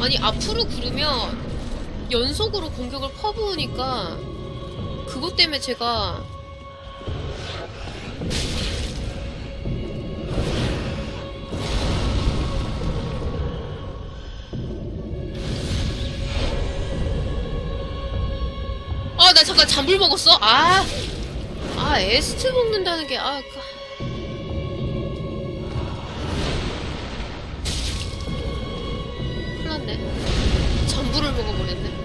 아니 앞으로 구르면 연속으로 공격을 퍼부으니까 그것 때문에 제가 아 나 잠깐 잠불 먹었어? 아 아, 에스트 먹는다는 게, 아, 잠불을 먹어버렸네.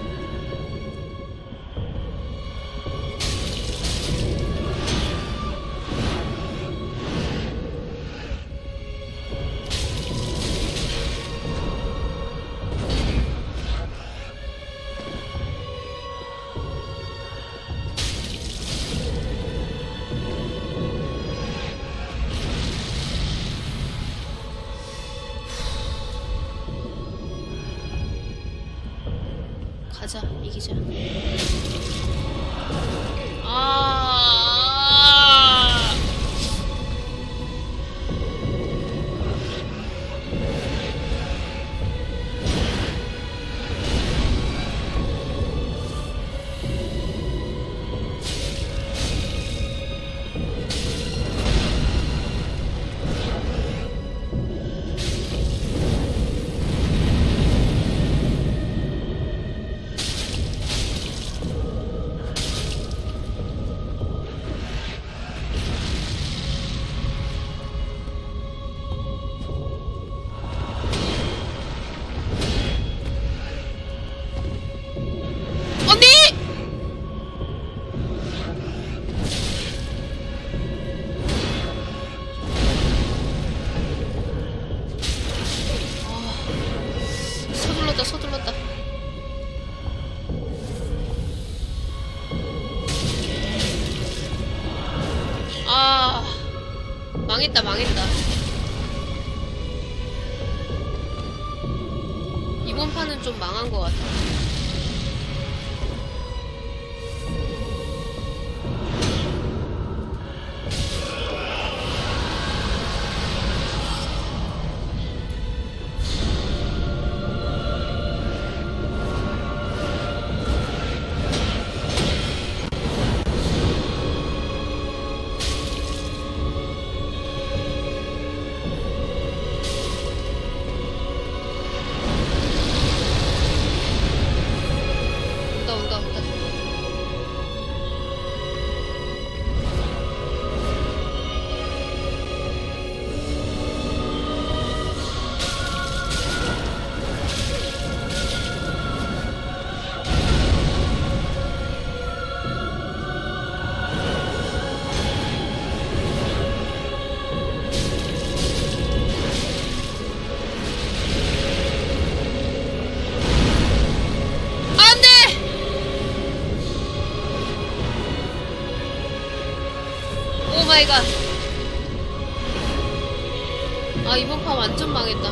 망했다.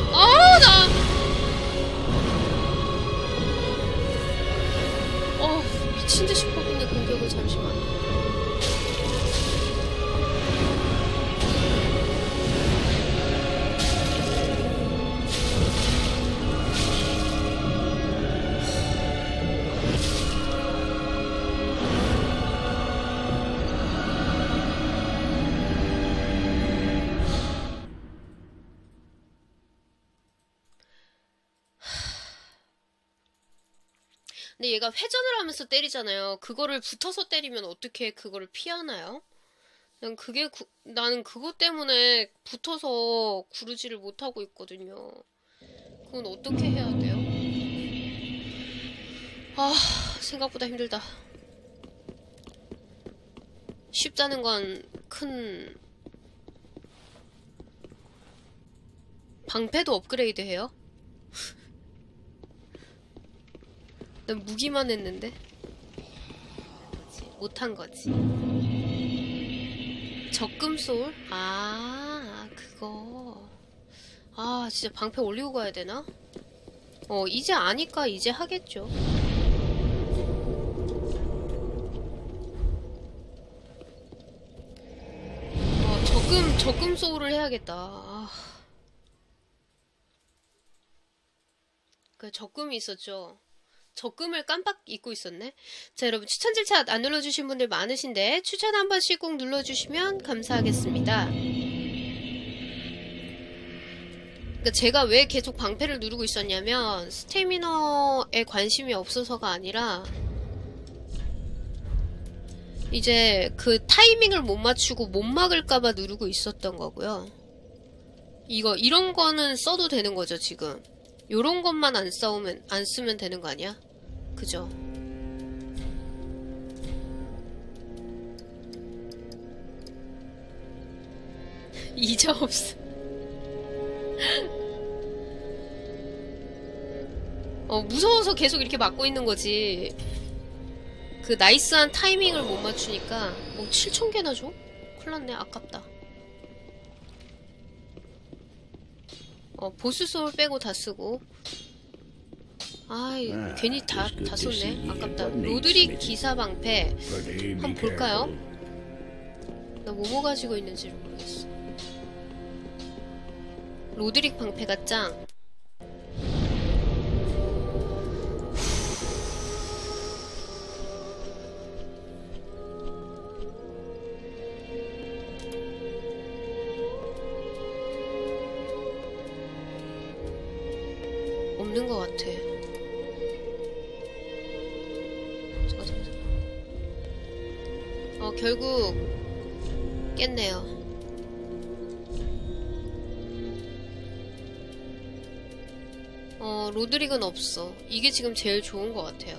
얘가 회전을 하면서 때리잖아요. 그거를 붙어서 때리면 어떻게 그거를 피하나요? 난 그게 구- 나는 그것 때문에 붙어서 구르지를 못하고 있거든요. 그건 어떻게 해야 돼요? 아, 생각보다 힘들다. 쉽다는 건 큰 방패도 업그레이드 해요? 난 무기만 했는데 못한 거지. 적금 소울? 아, 그거. 아, 진짜 방패 올리고 가야 되나? 어, 이제 아니까 이제 하겠죠. 어, 적금, 적금 소울을 해야겠다. 아. 그 적금이 있었죠. 적금을 깜빡 잊고 있었네. 자, 여러분 추천 질차 안 눌러주신 분들 많으신데 추천 한 번씩 꼭 눌러주시면 감사하겠습니다. 그러니까 제가 왜 계속 방패를 누르고 있었냐면 스태미너에 관심이 없어서가 아니라 이제 그 타이밍을 못 맞추고 못 막을까봐 누르고 있었던 거고요. 이거 이런 거는 써도 되는 거죠 지금. 요런 것만 안 싸우면 안 쓰면 되는 거 아니야? 그죠? 이자 없어. 어, 무서워서 계속 이렇게 막고 있는 거지. 그 나이스한 타이밍을 못 맞추니까 어, 7,000개나 줘? 큰일 났네. 아깝다. 어, 보스 소울 빼고 다 쓰고. 아, 이 아, 괜히 다, 다 썼네. 아깝다. what 로드릭 기사 방패. 한번 볼까요? careful. 나 뭐뭐 가지고 있는지를 모르겠어. 로드릭 방패가 짱. 없어. 이게 지금 제일 좋은 것 같아요.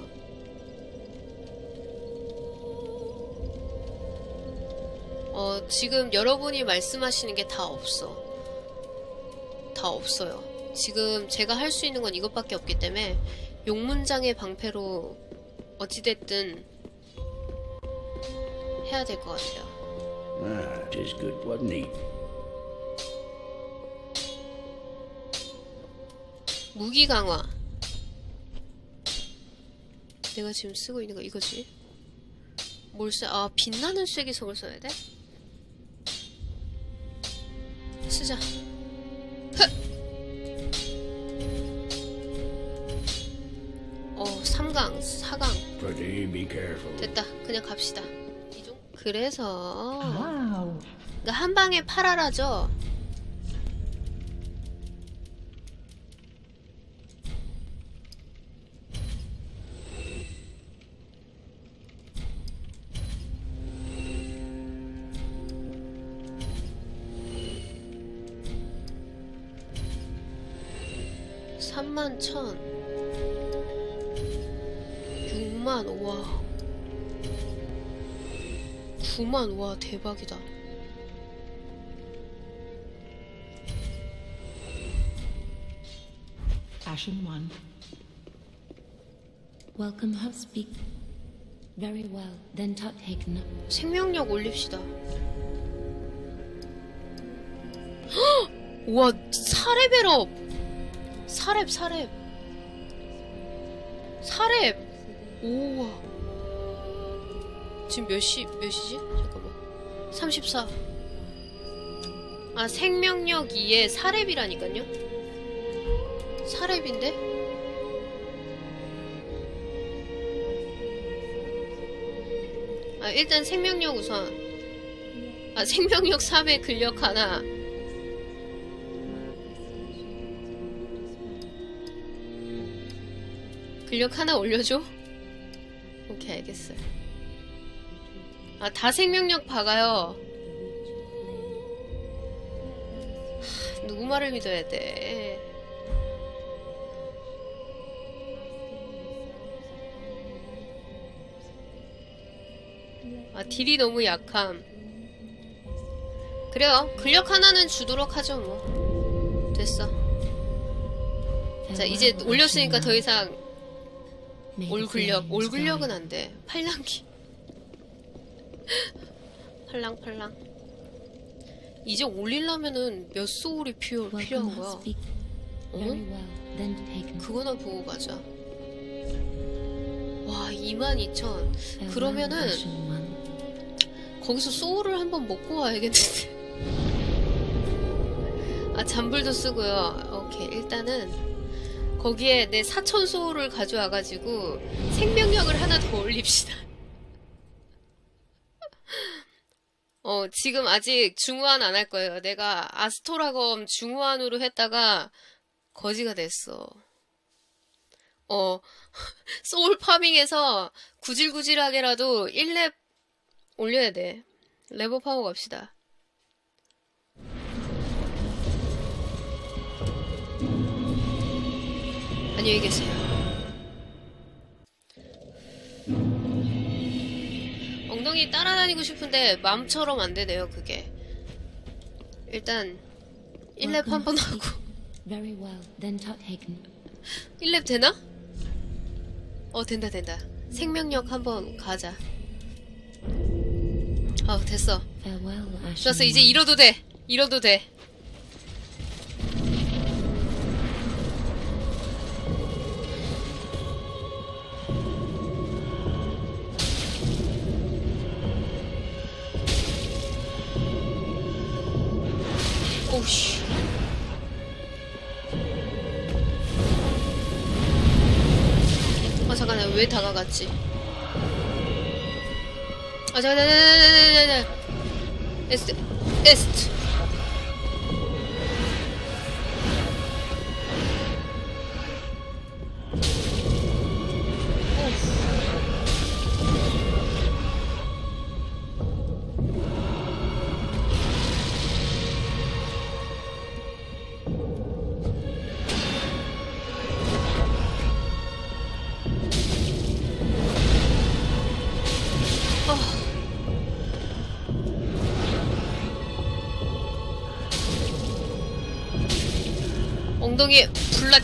어, 지금 여러분이 말씀하시는 게 다 없어. 다 없어요. 지금 제가 할 수 있는 건 이것밖에 없기 때문에 용문장의 방패로 어찌됐든 해야 될 것 같아요. Ah, tis good, wasn't? 무기 강화. 내가 지금 쓰고 있는 거 이거지? 뭘 써? 아, 빛나는 쐐기석을 써야 돼? 쓰자. 흐! 어, 3강, 4강. But hey, be careful. 됐다. 그냥 갑시다. 그래서. 그러니까 한 방에 팔아라죠? 9만, 와, 대박이다. Ashen one. Welcome host speak. Very well. Then tot taken up. 생명력 올립시다. 헉! 와, 4레벨업! 4렙, 4렙. 4렙! 오와. 지금 몇 시, 몇 시지? 잠깐만. 34. 아, 생명력 2에 4렙이라니까요? 4렙인데? 아, 일단 생명력 우선. 아, 생명력 3에 근력 하나. 근력 하나 올려줘? 오케이, 알겠어요. 아, 다 생명력 박아요. 하, 누구 말을 믿어야 돼? 아, 딜이 너무 약함. 그래요. 근력 하나는 주도록 하죠, 뭐. 됐어. 자, 이제 올렸으니까 더 이상 올 근력, 올 근력은 안 돼. 팔랑기. 팔랑팔랑. 이제 올리려면은 몇 소울이 필요, 필요한 거야? up. 그거나 보고 가자. 와, 22,000. Farewell, 그러면은. 거기서 소울을 한번 먹고 와야겠는데. 아, 잠불도 쓰고요. 오케이, 일단은 거기에 내 사천 소울을 가져와가지고 생명력을 하나 더 올립시다. 어, 지금 아직 중후한 안 할 거예요. 내가 아스토라검 중후한으로 했다가 거지가 됐어. 어, 소울 파밍해서 구질구질하게라도 1렙 올려야 돼. 레버파워 갑시다. 안녕히 계세요. 엉덩이 따라다니고 싶은데 마음처럼 안 되네요, 그게. 일단 1렙 한 번 하고 Very well, then Tothagen. 1렙 되나? 어 된다 된다 생명력 한 번 가자 어 됐어 좋았어 이제. 잃어도 돼 잃어도 돼 오우씨. 아 잠깐 나왜 다가갔지? 아 잠깐 잠깐 에스트 에스트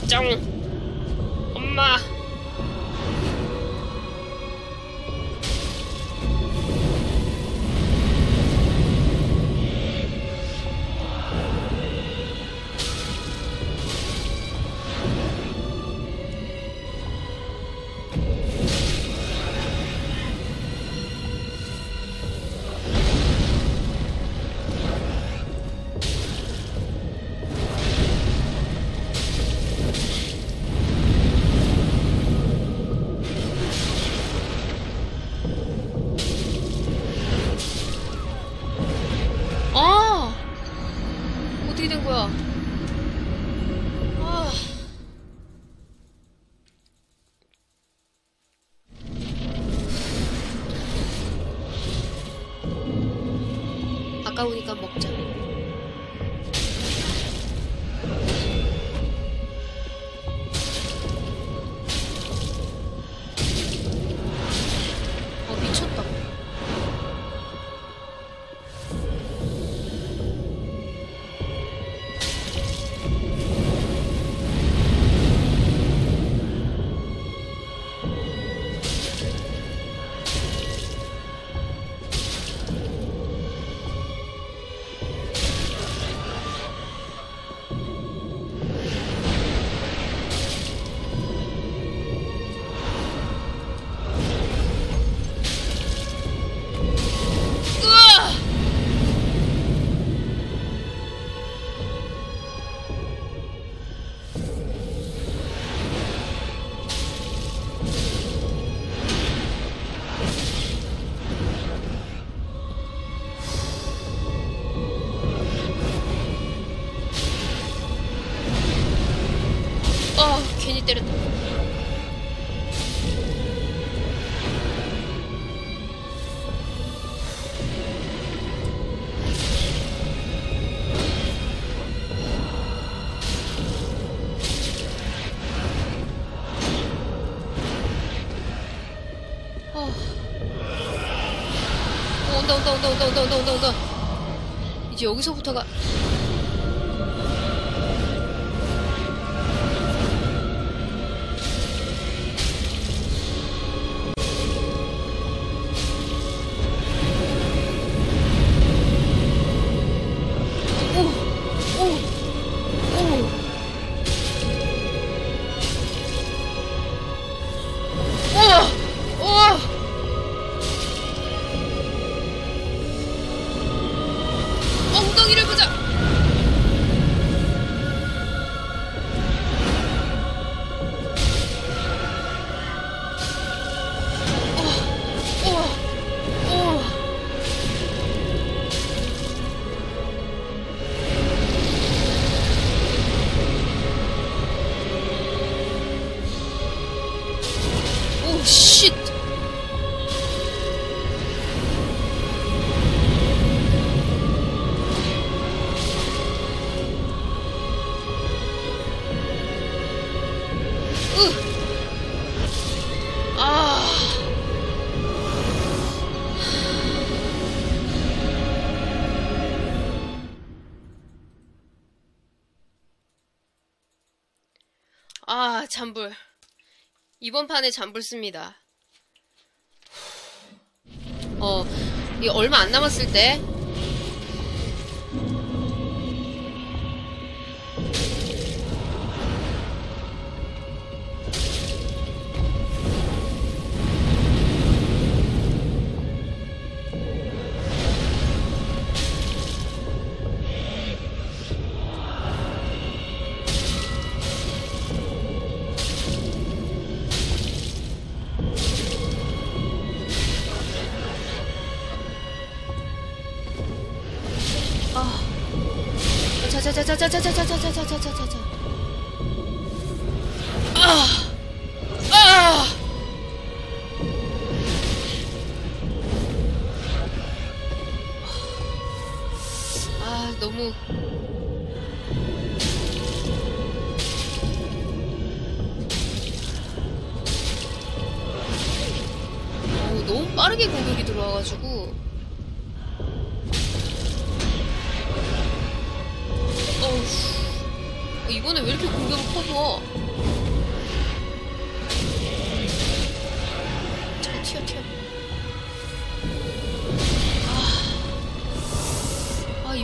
don't сотрудникам 온다, 온다, 온다, 온다, 온다, 온다, 온다, 온다. 이제 여기서부터가. 오, 오, 오. 잠불. 이번 판에 잠불 씁니다. 어, 이 얼마 안 남았을 때 자자자자자자자자자자자자자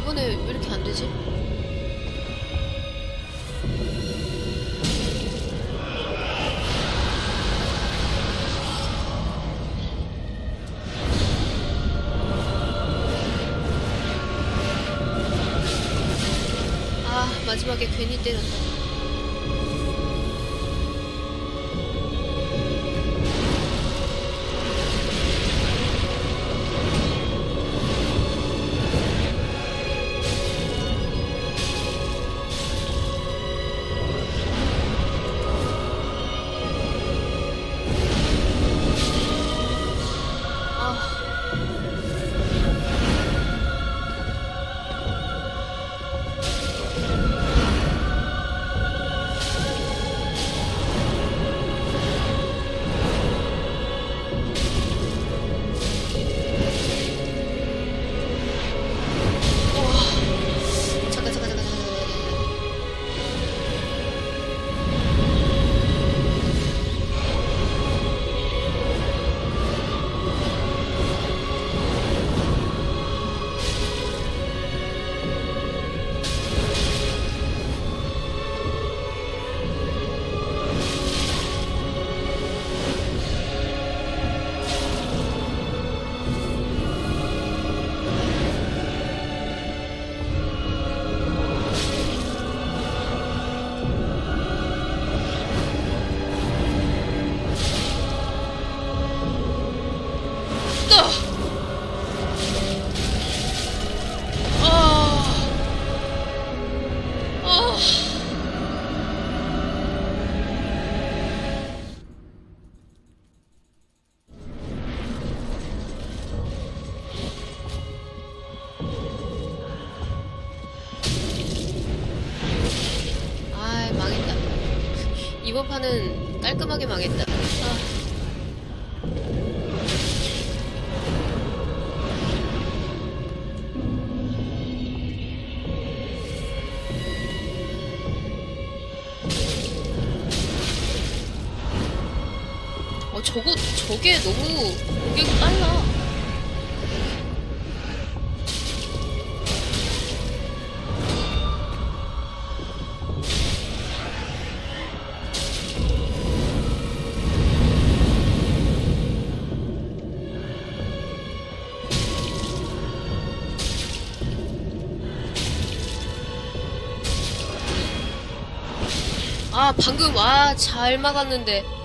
이번에 왜 이렇게 안 되지? 이번 판은 깔끔하게 망했다. 아. 어, 저거, 저게 너무 공격이 빨라. 방금, 와, 잘 막았는데.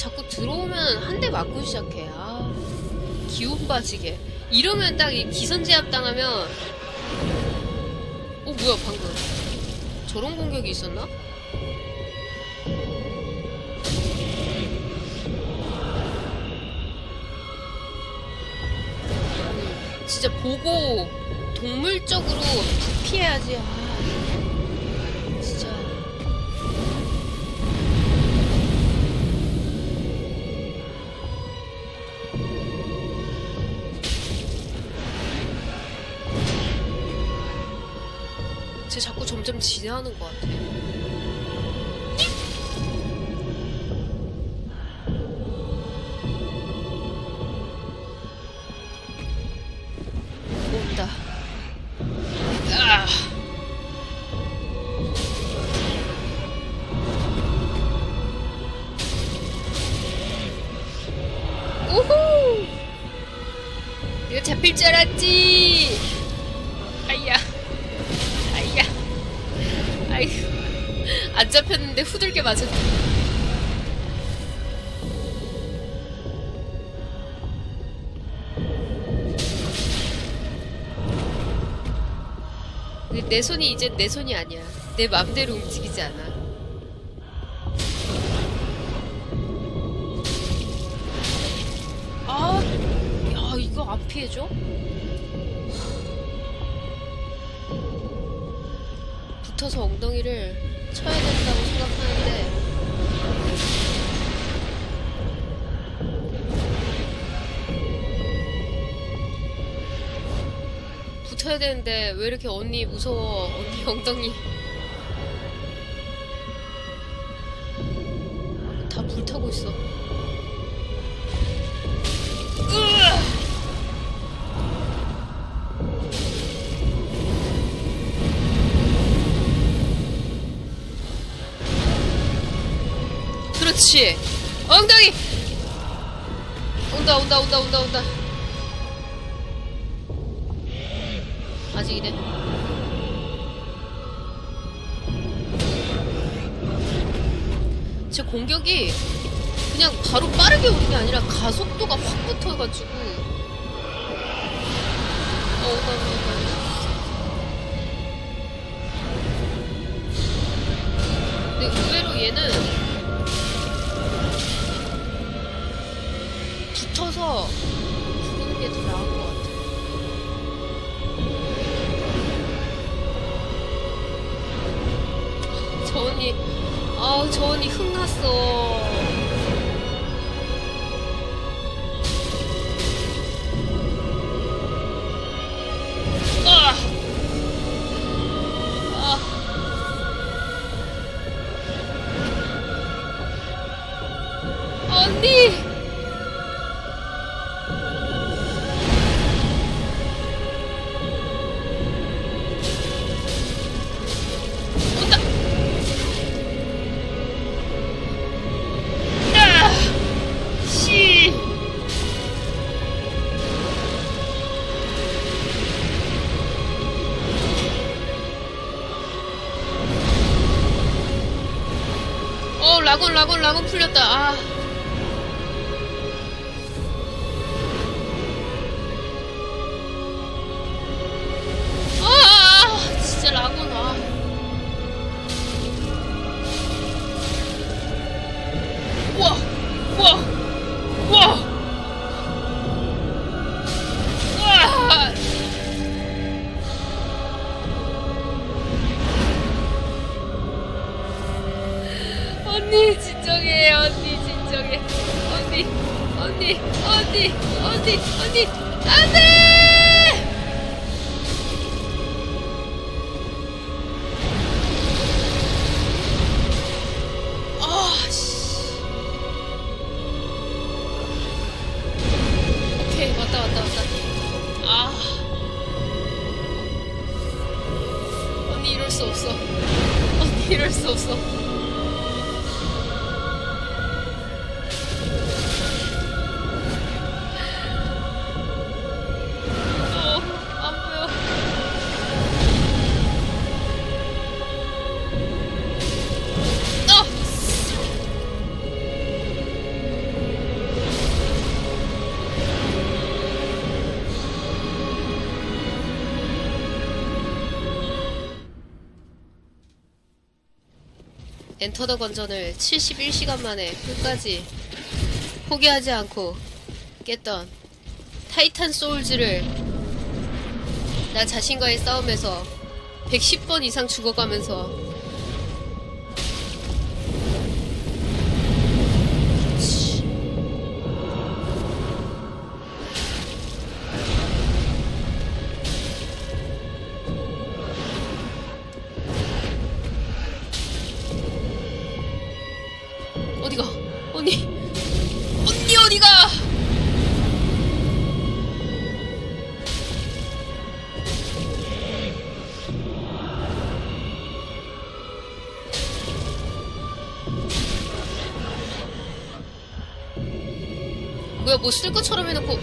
자꾸 들어오면 한 대 맞고 시작해. 아, 기운 빠지게. 이러면 딱 이 기선제압 당하면, 어, 뭐야, 방금. 저런 공격이 있었나? 진짜 보고 동물적으로 피해야지. 아, 진화하는 것 같아. 온 내 손이 이제 내 손이 아니야. 내 맘대로 움직이지 않아. 아, 이렇게 언니 무서워. 언니 엉덩이. 다 불타고 있어! 그렇지. 엉덩이! 온다 온다 온다 온다 온다 아직이네 제 공격이 그냥 바로 빠르게 오는 게 아니라 가속도가 확 붙어가지고. 어 온다 온다 온다 근데 의외로 얘는 붙어서 저 언니 흥났어. 라곤, 언 엔터 더 건전을 71시간 만에 끝까지 포기하지 않고 깼던 타이탄 소울즈를 나 자신과의 싸움에서 110번 이상 죽어가면서 어디가? 언니 언니 어디가? 뭐야 뭐 쓸 것처럼 해놓고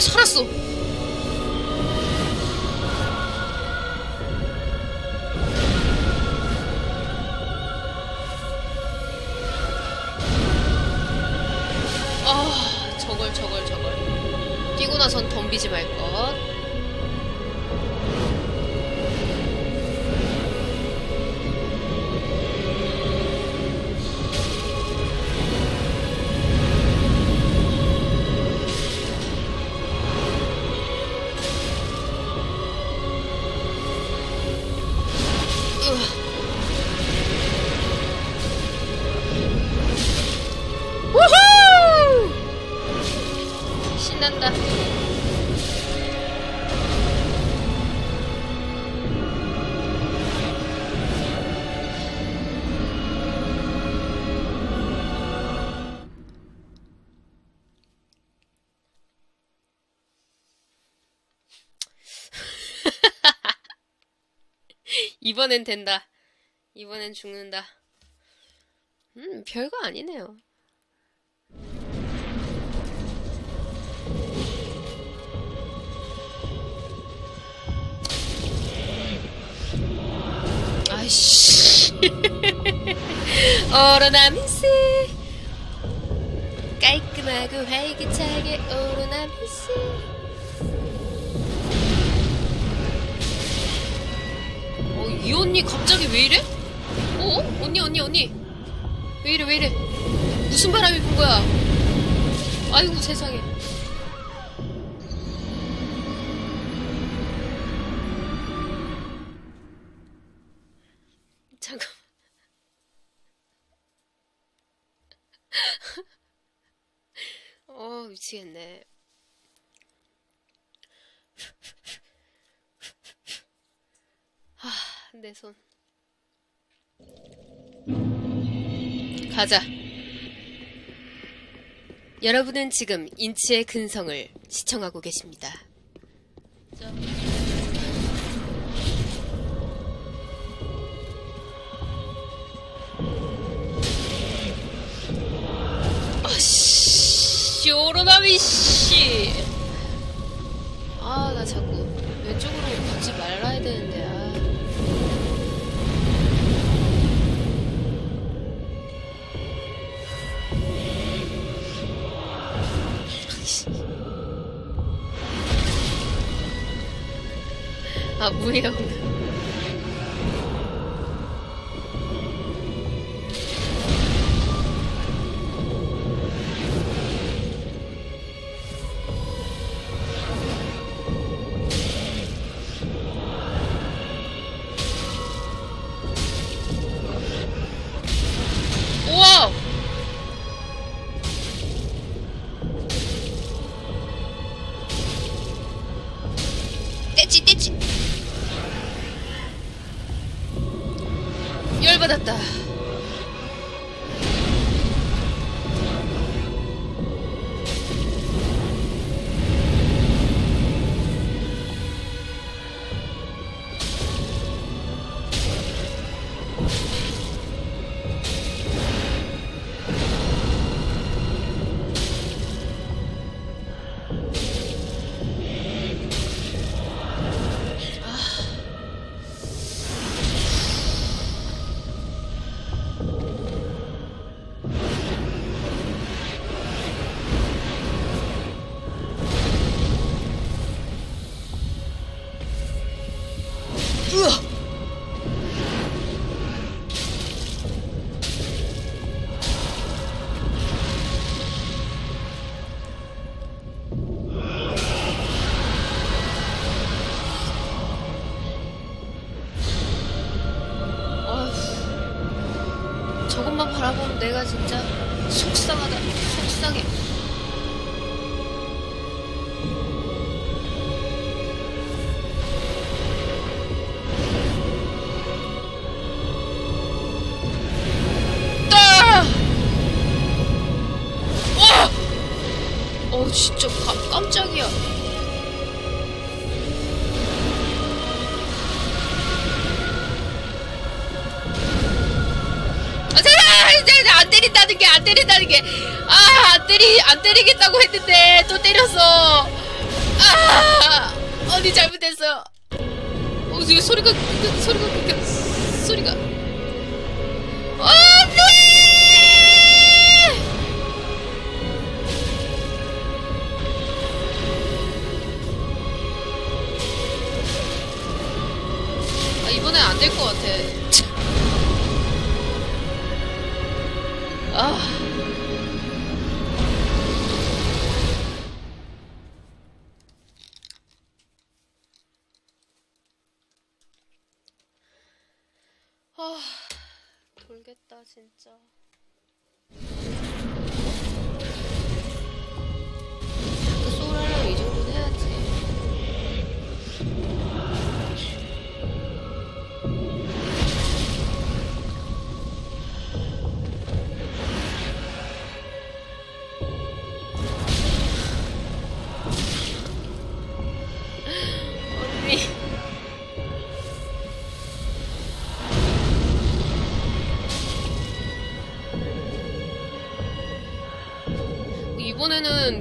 살았어! 이번엔 된다. 이번엔 죽는다. 음, 별거 아니네요. 아이씨. 오로나미스. 깔끔하고 활기차게 오로나미스. 이 언니 갑자기 왜 이래? 어? 언니, 언니, 언니. 왜 이래, 왜 이래? 무슨 바람이 분 거야? 아이고, 세상에. 어, 미치겠네. 하, 내 손. 가자. 여러분은 지금 인치의 근성을 시청하고 계십니다. 자. 아, 내가 진짜 속상하다. 속상해. 아! 어, 진짜 때린다는 게 안 때린다는 게 아 안 때리 안 때리겠다고 했는데 또 때렸어 아 어디 잘못했어. 어 지금 소리가 끊겨 소리가 끊겨 소리가. 안돼 아, 이번엔 안 될 것 같아. 아. 아, 돌겠다, 진짜.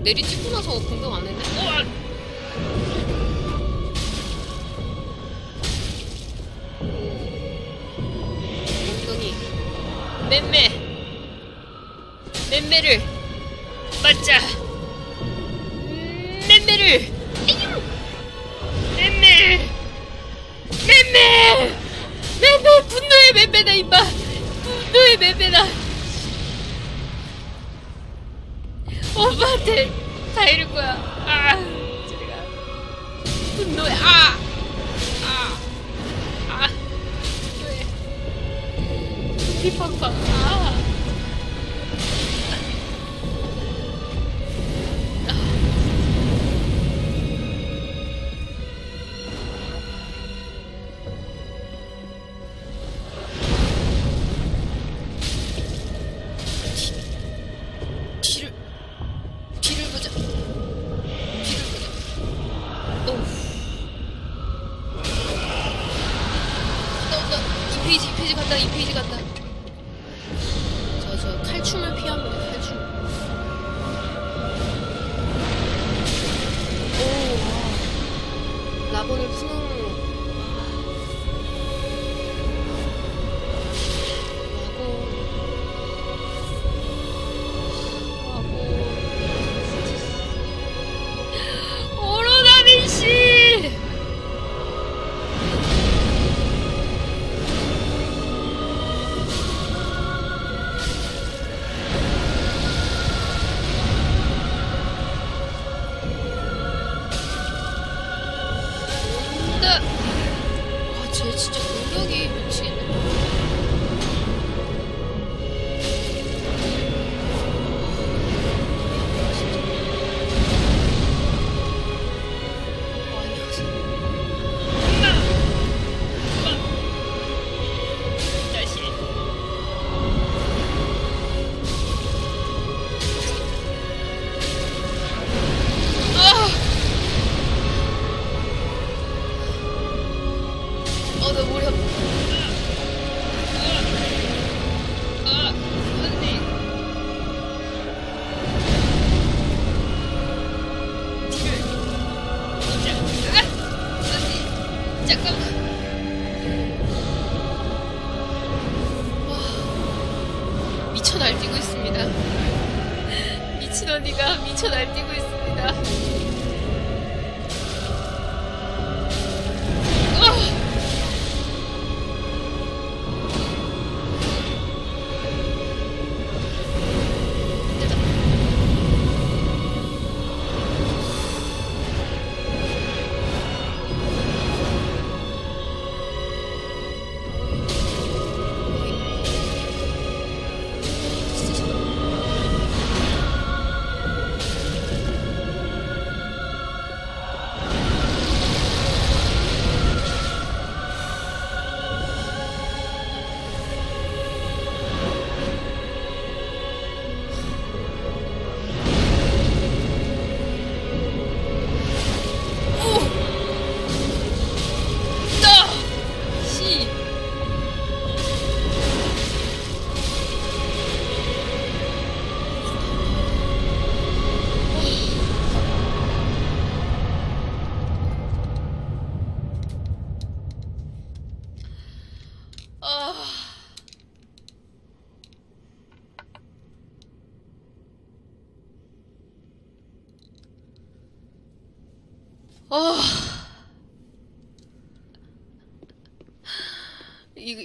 내리 찍고 나서 공격 안 했네?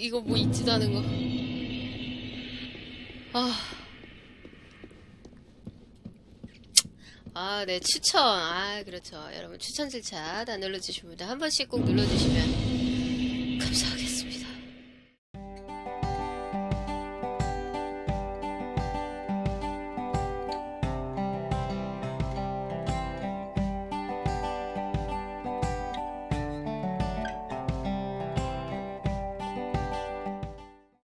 이거, 뭐 있지도 않은 거. 아. 아, 네, 추천. 아, 그렇죠. 여러분, 추천 절차 다 눌러주시면 한 번씩 꼭 눌러주시면